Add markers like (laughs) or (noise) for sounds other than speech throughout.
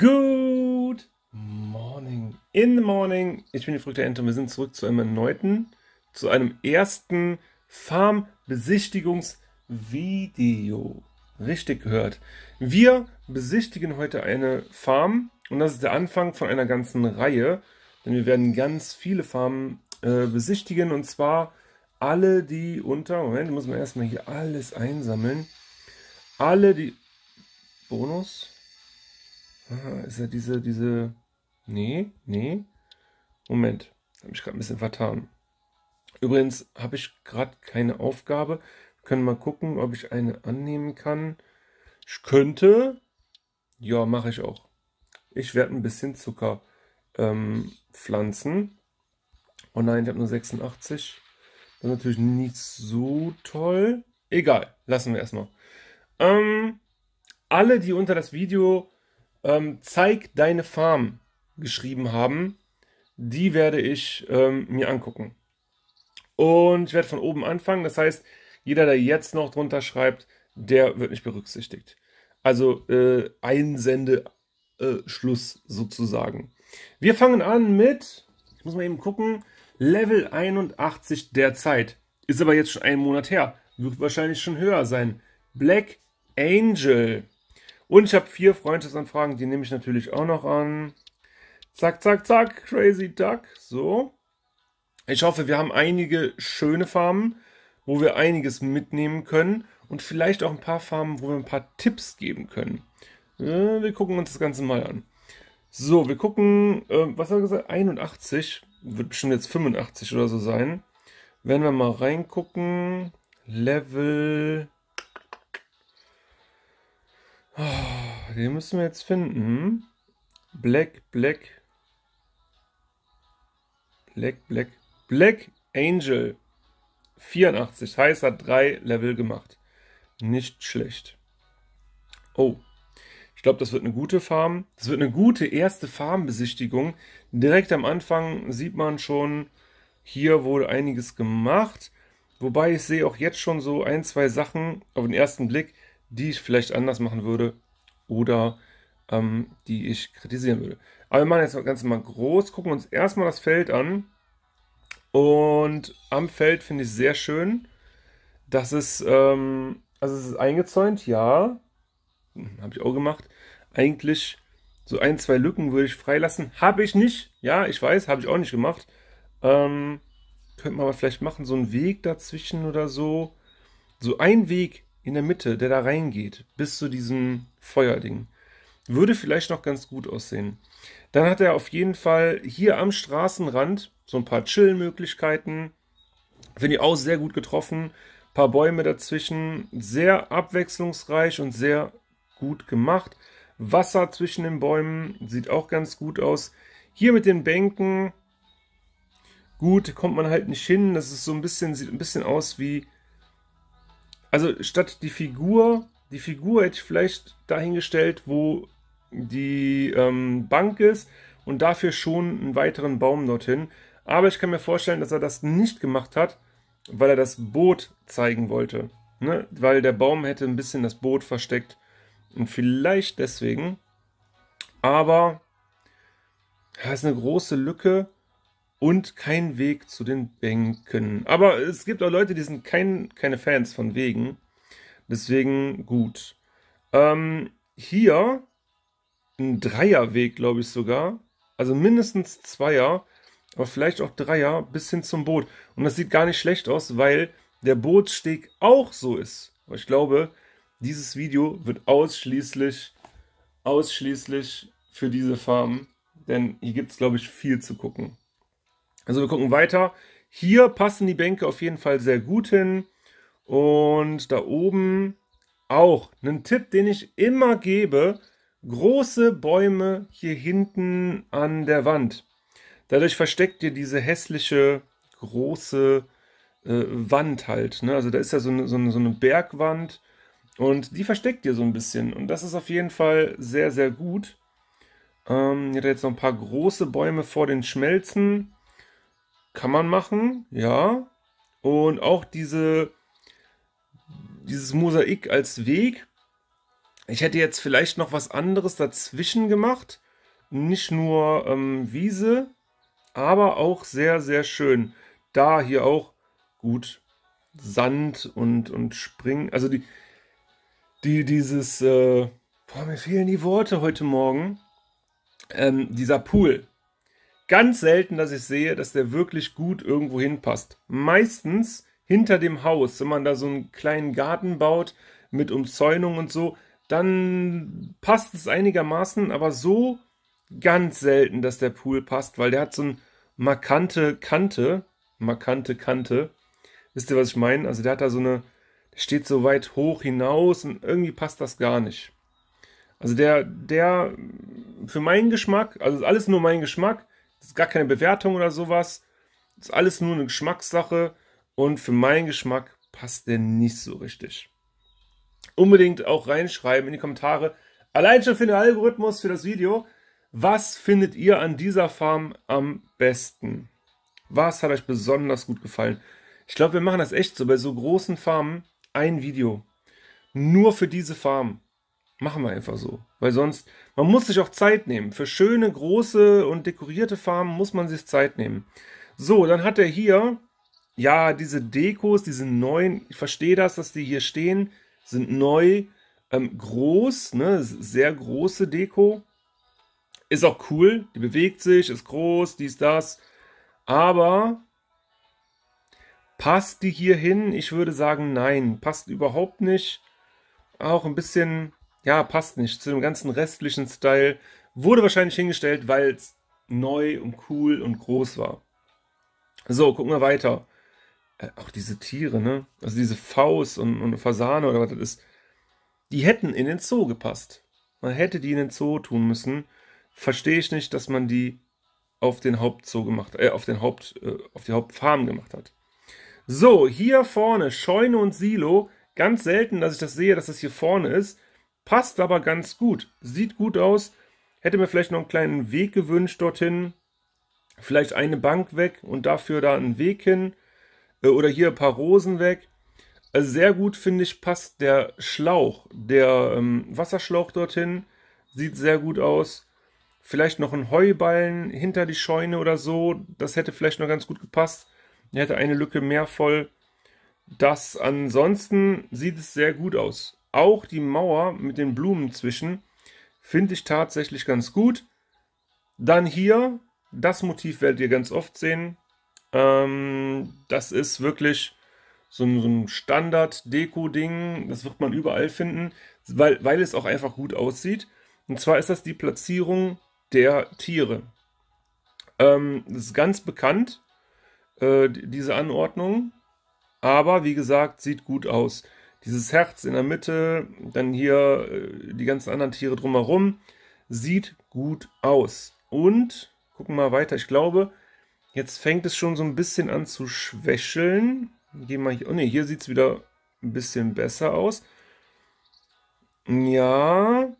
Good morning. In the morning. Ich bin die Früchte Ente und wir sind zurück zu einem erneuten, zu einem ersten Farm-Besichtigungsvideo. Richtig gehört. Wir besichtigen heute eine Farm und das ist der Anfang von einer ganzen Reihe, denn wir werden ganz viele Farmen äh, besichtigen und zwar alle, die unter, Moment, muss man erstmal hier alles einsammeln. Alle, die Bonus, Aha, ist ja diese, diese. Nee, nee. Moment. Habe ich gerade ein bisschen vertan. Übrigens habe ich gerade keine Aufgabe. Wir können mal gucken, ob ich eine annehmen kann. Ich könnte. Ja, mache ich auch. Ich werde ein bisschen Zucker ähm, pflanzen. Oh nein, ich habe nur 86. Das ist natürlich nicht so toll. Egal, lassen wir erstmal. Ähm, alle, die unter das Video ähm, zeig deine Farm geschrieben haben, die werde ich ähm, mir angucken. Und ich werde von oben anfangen. Das heißt, jeder, der jetzt noch drunter schreibt, der wird nicht berücksichtigt. Also äh, Einsendeschluss äh, sozusagen. Wir fangen an mit, ich muss mal eben gucken, Level 81 derzeit. Ist aber jetzt schon einen Monat her. Wird wahrscheinlich schon höher sein. Black Angel. Und ich habe vier Freundschaftsanfragen, die nehme ich natürlich auch noch an. Zack, zack, zack, Crazy Duck. So. Ich hoffe, wir haben einige schöne Farmen, wo wir einiges mitnehmen können. Und vielleicht auch ein paar Farmen, wo wir ein paar Tipps geben können. Wir gucken uns das Ganze mal an. So, wir gucken, äh, was hat er gesagt? 81. Wird bestimmt jetzt 85 oder so sein. Wenn wir mal reingucken. Level Oh, den müssen wir jetzt finden. Black, Black. Black, Black. Black Angel. 84. Heißt, hat drei Level gemacht. Nicht schlecht. Oh. Ich glaube, das wird eine gute Farm. Das wird eine gute erste Farmbesichtigung. Direkt am Anfang sieht man schon, hier wurde einiges gemacht. Wobei ich sehe auch jetzt schon so ein, zwei Sachen auf den ersten Blick, die ich vielleicht anders machen würde oder ähm, die ich kritisieren würde. Aber wir machen jetzt das Ganze mal groß, gucken uns erstmal das Feld an. Und am Feld finde ich sehr schön, dass es, ähm, also es ist eingezäunt, ja, habe ich auch gemacht. Eigentlich so ein, zwei Lücken würde ich freilassen. Habe ich nicht, ja, ich weiß, habe ich auch nicht gemacht. Ähm, könnte man aber vielleicht machen, so einen Weg dazwischen oder so. So ein Weg in der Mitte, der da reingeht, bis zu diesem Feuerding. Würde vielleicht noch ganz gut aussehen. Dann hat er auf jeden Fall hier am Straßenrand so ein paar Chill-Möglichkeiten. Finde ich auch sehr gut getroffen. Ein paar Bäume dazwischen. Sehr abwechslungsreich und sehr gut gemacht. Wasser zwischen den Bäumen sieht auch ganz gut aus. Hier mit den Bänken. Gut, kommt man halt nicht hin. Das ist so ein bisschen, sieht ein bisschen aus wie also statt die Figur, die Figur hätte ich vielleicht dahingestellt, wo die ähm, Bank ist und dafür schon einen weiteren Baum dorthin. Aber ich kann mir vorstellen, dass er das nicht gemacht hat, weil er das Boot zeigen wollte. Ne? Weil der Baum hätte ein bisschen das Boot versteckt. Und vielleicht deswegen. Aber da ist eine große Lücke und kein Weg zu den Bänken. Aber es gibt auch Leute, die sind kein, keine Fans von Wegen. Deswegen gut. Ähm, hier ein Dreierweg, glaube ich sogar. Also mindestens Zweier, aber vielleicht auch Dreier bis hin zum Boot. Und das sieht gar nicht schlecht aus, weil der Bootssteg auch so ist. Aber ich glaube, dieses Video wird ausschließlich, ausschließlich für diese Farm. Denn hier gibt es, glaube ich, viel zu gucken. Also wir gucken weiter. Hier passen die Bänke auf jeden Fall sehr gut hin. Und da oben auch ein Tipp, den ich immer gebe. Große Bäume hier hinten an der Wand. Dadurch versteckt ihr diese hässliche große äh, Wand halt. Ne? Also da ist ja so eine, so, eine, so eine Bergwand und die versteckt ihr so ein bisschen. Und das ist auf jeden Fall sehr, sehr gut. Ähm, hier hat jetzt noch ein paar große Bäume vor den Schmelzen. Kann man machen, ja. Und auch diese, dieses Mosaik als Weg Ich hätte jetzt vielleicht noch was anderes dazwischen gemacht. Nicht nur ähm, Wiese, aber auch sehr, sehr schön. Da hier auch gut Sand und, und Springen. Also die, die, dieses, äh, boah, mir fehlen die Worte heute Morgen. Ähm, dieser Pool. Ganz selten, dass ich sehe, dass der wirklich gut irgendwo hinpasst. Meistens hinter dem Haus, wenn man da so einen kleinen Garten baut mit Umzäunung und so, dann passt es einigermaßen, aber so ganz selten, dass der Pool passt, weil der hat so eine markante Kante, markante Kante. Wisst ihr, was ich meine? Also der hat da so eine, steht so weit hoch hinaus und irgendwie passt das gar nicht. Also der, der, für meinen Geschmack, also alles nur mein Geschmack, das ist gar keine Bewertung oder sowas, das ist alles nur eine Geschmackssache und für meinen Geschmack passt der nicht so richtig unbedingt auch reinschreiben in die Kommentare. Allein schon für den Algorithmus, für das Video. Was findet ihr an dieser Farm am besten? Was hat euch besonders gut gefallen? Ich glaube, wir machen das echt so bei so großen Farmen. Ein Video. Nur für diese Farm. Machen wir einfach so. Weil sonst, man muss sich auch Zeit nehmen. Für schöne, große und dekorierte Farmen muss man sich Zeit nehmen. So, dann hat er hier, ja, diese Dekos, diese neuen, ich verstehe das, dass die hier stehen sind neu, ähm, groß, ne, sehr große Deko. Ist auch cool, die bewegt sich, ist groß, dies, das. Aber passt die hier hin? Ich würde sagen, nein, passt überhaupt nicht. Auch ein bisschen, ja, passt nicht zu dem ganzen restlichen Style. Wurde wahrscheinlich hingestellt, weil es neu und cool und groß war. So, gucken wir weiter äh, auch diese Tiere, ne? Also diese Faust und, und Fasane oder was das ist, die hätten in den Zoo gepasst. Man hätte die in den Zoo tun müssen. Verstehe ich nicht, dass man die auf den Hauptzoo gemacht, äh, auf den Haupt, äh, auf die Hauptfarm gemacht hat. So, hier vorne Scheune und Silo. Ganz selten, dass ich das sehe, dass das hier vorne ist. Passt aber ganz gut. Sieht gut aus. Hätte mir vielleicht noch einen kleinen Weg gewünscht dorthin. Vielleicht eine Bank weg und dafür da einen Weg hin. Äh, oder hier ein paar Rosen weg. Also sehr gut, finde ich, passt der Schlauch, der ähm, Wasserschlauch dorthin. Sieht sehr gut aus. Vielleicht noch ein Heuballen hinter die Scheune oder so. Das hätte vielleicht noch ganz gut gepasst. Er hätte eine Lücke mehr voll. Das ansonsten sieht es sehr gut aus. Auch die Mauer mit den Blumen zwischen finde ich tatsächlich ganz gut. Dann hier, das Motiv werdet ihr ganz oft sehen. Ähm, das ist wirklich so ein, so ein Standard-Deko-Ding. Das wird man überall finden, weil, weil es auch einfach gut aussieht. Und zwar ist das die Platzierung der Tiere. Ähm, das ist ganz bekannt, äh, diese Anordnung. Aber wie gesagt, sieht gut aus. Dieses Herz in der Mitte, dann hier äh, die ganzen anderen Tiere drumherum. Sieht gut aus. Und, gucken wir mal weiter. Ich glaube, Jetzt fängt es schon so ein bisschen an zu schwächeln. Gehen wir hier. Oh ne, hier sieht es wieder ein bisschen besser aus. Ja,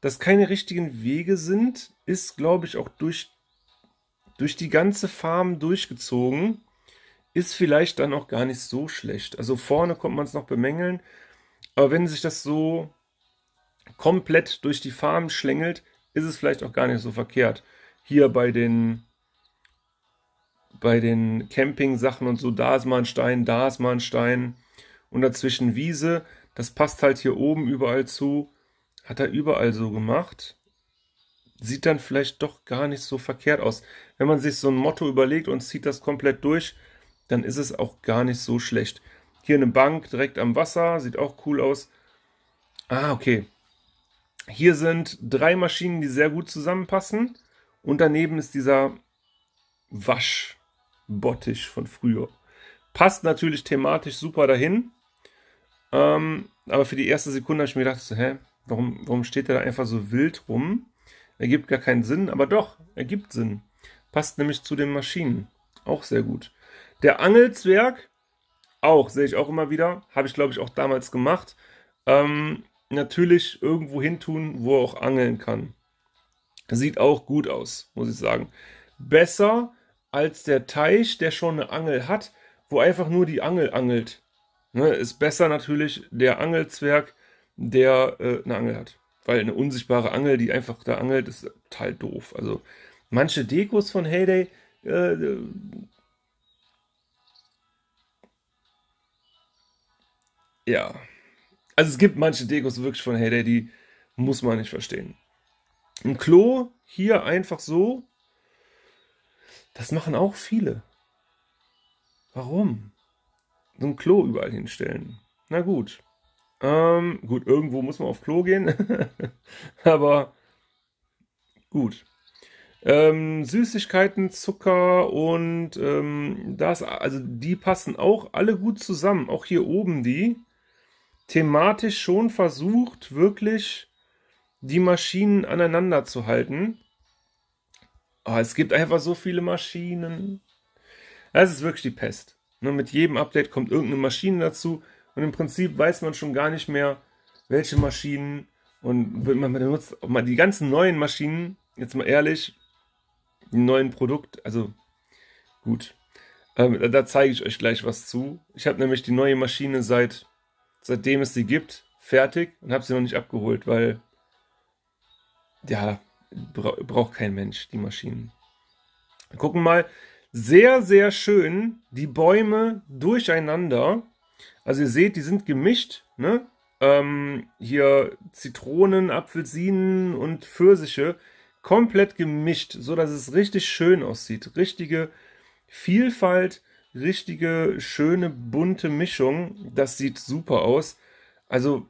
dass keine richtigen Wege sind, ist, glaube ich, auch durch, durch die ganze Farm durchgezogen. Ist vielleicht dann auch gar nicht so schlecht. Also vorne kommt man es noch bemängeln. Aber wenn sich das so komplett durch die Farm schlängelt, ist es vielleicht auch gar nicht so verkehrt. Hier bei den bei den Camping-Sachen und so, da ist mal ein Stein, da ist mal ein Stein und dazwischen Wiese. Das passt halt hier oben überall zu. Hat er überall so gemacht. Sieht dann vielleicht doch gar nicht so verkehrt aus. Wenn man sich so ein Motto überlegt und zieht das komplett durch, dann ist es auch gar nicht so schlecht. Hier eine Bank direkt am Wasser, sieht auch cool aus. Ah, okay. Hier sind drei Maschinen, die sehr gut zusammenpassen. Und daneben ist dieser Wasch, Bottich von früher. Passt natürlich thematisch super dahin. Ähm, aber für die erste Sekunde habe ich mir gedacht, so, hä, warum, warum steht der da einfach so wild rum? Ergibt gar keinen Sinn, aber doch, ergibt Sinn. Passt nämlich zu den Maschinen. Auch sehr gut. Der Angelzwerg, auch, sehe ich auch immer wieder. Habe ich, glaube ich, auch damals gemacht. Ähm, natürlich irgendwo hin tun, wo er auch angeln kann. Sieht auch gut aus, muss ich sagen. Besser als der Teich, der schon eine Angel hat, wo einfach nur die Angel angelt. Ne, ist besser natürlich der Angelzwerg, der äh, eine Angel hat. Weil eine unsichtbare Angel, die einfach da angelt, ist total doof. Also manche Dekos von Heyday, äh, ja. Also es gibt manche Dekos wirklich von Heyday, die muss man nicht verstehen. Ein Klo hier einfach so, das machen auch viele. Warum? So ein Klo überall hinstellen. Na gut. Ähm, gut, irgendwo muss man auf Klo gehen. (laughs) Aber gut. Ähm, Süßigkeiten, Zucker und ähm, das, also die passen auch alle gut zusammen. Auch hier oben die. Thematisch schon versucht, wirklich die Maschinen aneinander zu halten. Oh, es gibt einfach so viele Maschinen. Das ist wirklich die Pest. Ne, mit jedem Update kommt irgendeine Maschine dazu und im Prinzip weiß man schon gar nicht mehr, welche Maschinen und man benutzt auch mal die ganzen neuen Maschinen, jetzt mal ehrlich, die neuen Produkte, also gut. Ähm, da zeige ich euch gleich was zu. Ich habe nämlich die neue Maschine seit seitdem es sie gibt fertig und habe sie noch nicht abgeholt, weil ja, bra braucht kein Mensch die Maschinen. Wir gucken mal, sehr, sehr schön die Bäume durcheinander. Also ihr seht, die sind gemischt. Ne? Ähm, hier Zitronen, Apfelsinen und Pfirsiche komplett gemischt, so dass es richtig schön aussieht. Richtige Vielfalt, richtige schöne bunte Mischung. Das sieht super aus. Also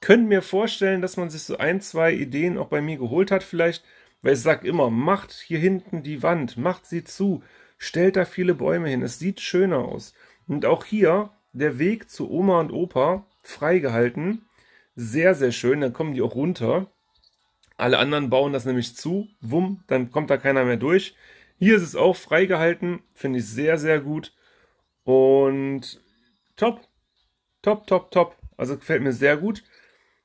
könnt mir vorstellen, dass man sich so ein, zwei Ideen auch bei mir geholt hat vielleicht, weil ich sage immer, macht hier hinten die Wand, macht sie zu, stellt da viele Bäume hin, es sieht schöner aus. Und auch hier der Weg zu Oma und Opa freigehalten, sehr, sehr schön, dann kommen die auch runter. Alle anderen bauen das nämlich zu, wumm, dann kommt da keiner mehr durch. Hier ist es auch freigehalten, finde ich sehr, sehr gut. Und top, top, top, top. Also gefällt mir sehr gut.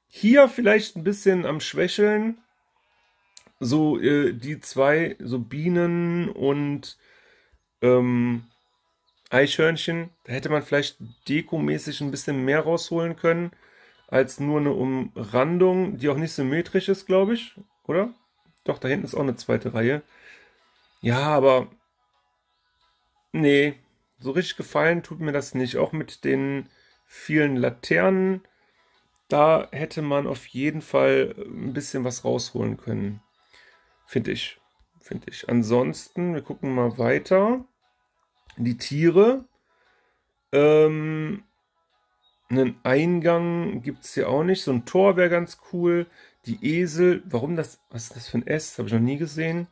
Hier vielleicht ein bisschen am Schwächeln. So äh, die zwei, so Bienen und ähm, Eichhörnchen. Da hätte man vielleicht dekomäßig ein bisschen mehr rausholen können, als nur eine Umrandung, die auch nicht symmetrisch ist, glaube ich. Oder? Doch, da hinten ist auch eine zweite Reihe. Ja, aber nee, so richtig gefallen tut mir das nicht. Auch mit den vielen Laternen da hätte man auf jeden Fall ein bisschen was rausholen können. Finde ich. Finde ich. Ansonsten, wir gucken mal weiter. Die Tiere. Ähm, einen Eingang gibt es hier auch nicht. So ein Tor wäre ganz cool. Die Esel. Warum das? Was ist das für ein S? Habe ich noch nie gesehen.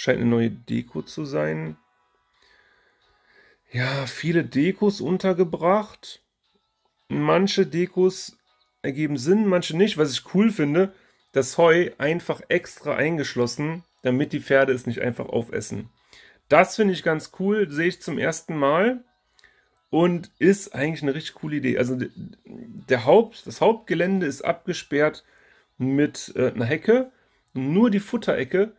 Scheint eine neue Deko zu sein. Ja, viele Dekos untergebracht. Manche Dekos ergeben Sinn, manche nicht. Was ich cool finde, das Heu einfach extra eingeschlossen, damit die Pferde es nicht einfach aufessen. Das finde ich ganz cool, sehe ich zum ersten Mal und ist eigentlich eine richtig coole Idee. Also der Haupt, das Hauptgelände ist abgesperrt mit äh, einer Hecke. Nur die Futterecke,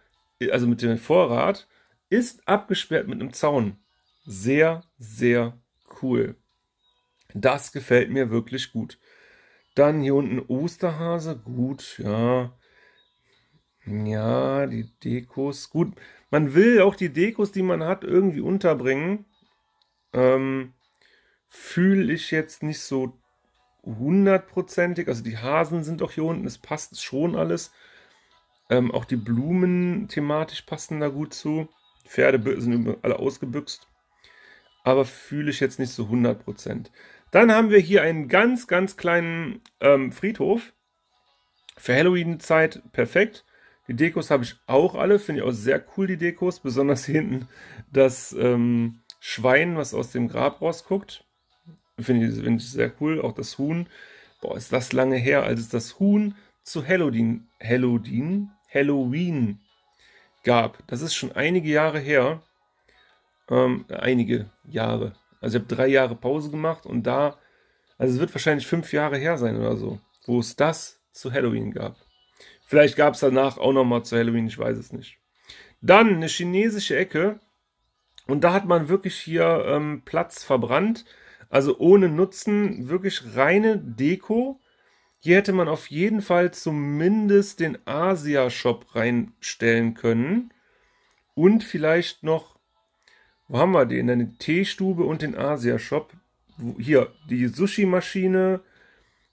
also mit dem Vorrat, ist abgesperrt mit einem Zaun. Sehr, sehr cool. Das gefällt mir wirklich gut. Dann hier unten Osterhase. Gut, ja. Ja, die Dekos. Gut, man will auch die Dekos, die man hat, irgendwie unterbringen. Ähm, Fühle ich jetzt nicht so hundertprozentig. Also die Hasen sind auch hier unten. Es passt schon alles. Ähm, auch die Blumen thematisch passen da gut zu. Pferde sind alle ausgebüxt. Aber fühle ich jetzt nicht so 100%. Dann haben wir hier einen ganz, ganz kleinen ähm, Friedhof. Für Halloween-Zeit perfekt. Die Dekos habe ich auch alle. Finde ich auch sehr cool, die Dekos. Besonders (laughs) hinten das ähm, Schwein, was aus dem Grab rausguckt. Finde ich, find ich sehr cool. Auch das Huhn. Boah, ist das lange her, als es das Huhn zu Halloween, Halloween, Halloween gab. Das ist schon einige Jahre her. Ähm, einige Jahre. Also ich habe drei Jahre Pause gemacht und da, also es wird wahrscheinlich fünf Jahre her sein oder so, wo es das zu Halloween gab. Vielleicht gab es danach auch nochmal zu Halloween, ich weiß es nicht. Dann eine chinesische Ecke und da hat man wirklich hier ähm, Platz verbrannt, also ohne Nutzen, wirklich reine Deko. Hier hätte man auf jeden Fall zumindest den Asia-Shop reinstellen können. Und vielleicht noch, wo haben wir den? Eine Teestube und den Asia-Shop. Hier, die Sushi-Maschine.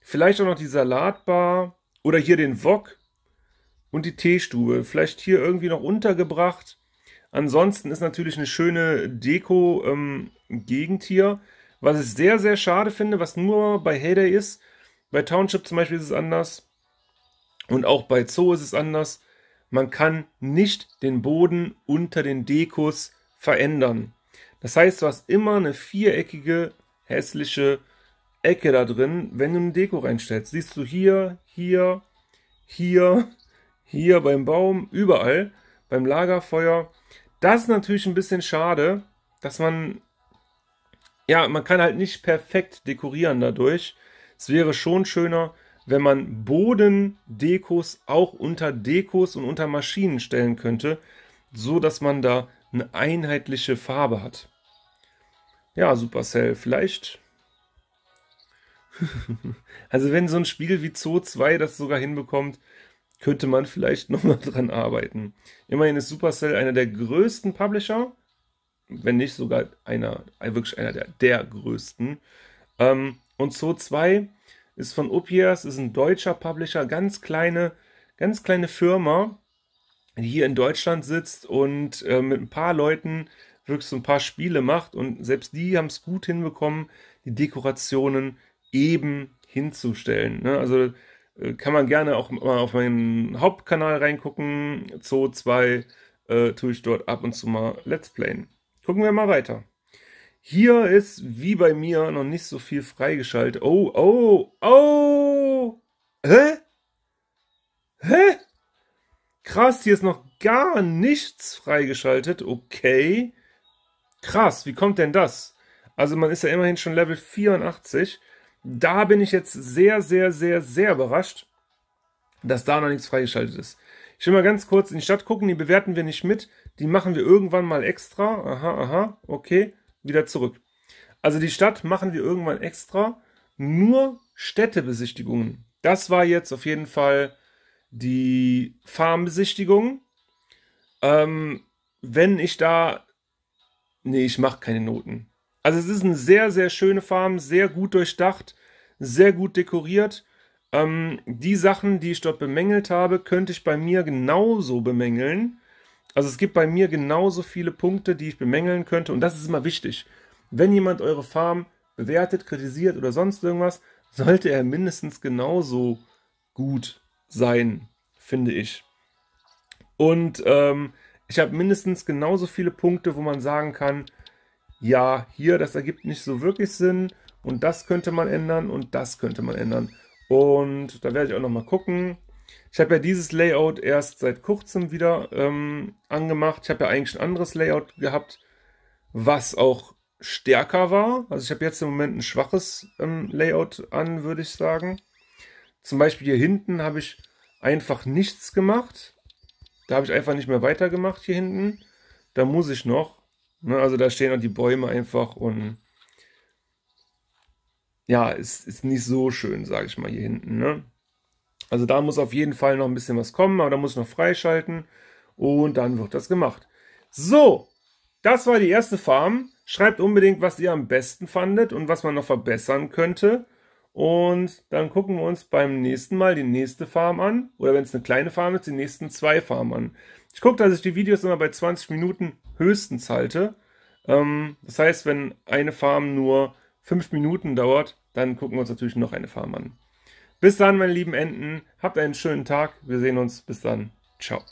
Vielleicht auch noch die Salatbar. Oder hier den Wok und die Teestube. Vielleicht hier irgendwie noch untergebracht. Ansonsten ist natürlich eine schöne Deko-Gegend ähm, hier. Was ich sehr, sehr schade finde, was nur bei Heyday ist, bei Township zum Beispiel ist es anders. Und auch bei Zoo ist es anders. Man kann nicht den Boden unter den Dekos verändern. Das heißt, du hast immer eine viereckige, hässliche Ecke da drin, wenn du eine Deko reinstellst. Siehst du hier, hier, hier, hier beim Baum, überall, beim Lagerfeuer. Das ist natürlich ein bisschen schade, dass man, ja, man kann halt nicht perfekt dekorieren dadurch. Es wäre schon schöner, wenn man Bodendekos auch unter Dekos und unter Maschinen stellen könnte, so dass man da eine einheitliche Farbe hat. Ja, Supercell, vielleicht. (laughs) also wenn so ein Spiel wie Zoo 2 das sogar hinbekommt, könnte man vielleicht (laughs) nochmal dran arbeiten. Immerhin ist Supercell einer der größten Publisher, wenn nicht sogar einer, wirklich einer der, der größten. Ähm, und Zoo 2 ist von Upias, ist ein deutscher Publisher, ganz kleine, ganz kleine Firma, die hier in Deutschland sitzt und äh, mit ein paar Leuten wirklich so ein paar Spiele macht. Und selbst die haben es gut hinbekommen, die Dekorationen eben hinzustellen. Ne? Also äh, kann man gerne auch mal auf meinen Hauptkanal reingucken. Zoo 2 äh, tue ich dort ab und zu mal Let's Playen. Gucken wir mal weiter. Hier ist wie bei mir noch nicht so viel freigeschaltet. Oh, oh, oh! Hä? Hä? Krass, hier ist noch gar nichts freigeschaltet. Okay. Krass, wie kommt denn das? Also man ist ja immerhin schon Level 84. Da bin ich jetzt sehr, sehr, sehr, sehr überrascht, dass da noch nichts freigeschaltet ist. Ich will mal ganz kurz in die Stadt gucken, die bewerten wir nicht mit. Die machen wir irgendwann mal extra. Aha, aha, okay wieder zurück. Also die Stadt machen wir irgendwann extra. Nur Städtebesichtigungen. Das war jetzt auf jeden Fall die Farmbesichtigung. Ähm, wenn ich da. Nee, ich mache keine Noten. Also es ist eine sehr, sehr schöne Farm, sehr gut durchdacht, sehr gut dekoriert. Ähm, die Sachen, die ich dort bemängelt habe, könnte ich bei mir genauso bemängeln. Also es gibt bei mir genauso viele Punkte, die ich bemängeln könnte und das ist immer wichtig. Wenn jemand eure Farm bewertet, kritisiert oder sonst irgendwas, sollte er mindestens genauso gut sein, finde ich. Und ähm, ich habe mindestens genauso viele Punkte, wo man sagen kann, ja, hier, das ergibt nicht so wirklich Sinn und das könnte man ändern und das könnte man ändern. Und da werde ich auch nochmal gucken. Ich habe ja dieses Layout erst seit kurzem wieder ähm, angemacht. Ich habe ja eigentlich ein anderes Layout gehabt, was auch stärker war. Also ich habe jetzt im Moment ein schwaches ähm, Layout an, würde ich sagen. Zum Beispiel hier hinten habe ich einfach nichts gemacht. Da habe ich einfach nicht mehr weitergemacht hier hinten. Da muss ich noch. Ne, also da stehen dann die Bäume einfach und ja, ist, ist nicht so schön, sage ich mal, hier hinten. Ne? Also da muss auf jeden Fall noch ein bisschen was kommen, aber da muss ich noch freischalten und dann wird das gemacht. So, das war die erste Farm. Schreibt unbedingt, was ihr am besten fandet und was man noch verbessern könnte. Und dann gucken wir uns beim nächsten Mal die nächste Farm an. Oder wenn es eine kleine Farm ist, die nächsten zwei Farmen an. Ich gucke, dass ich die Videos immer bei 20 Minuten höchstens halte. Ähm, das heißt, wenn eine Farm nur 5 Minuten dauert, dann gucken wir uns natürlich noch eine Farm an. Bis dann, meine lieben Enten. Habt einen schönen Tag. Wir sehen uns. Bis dann. Ciao.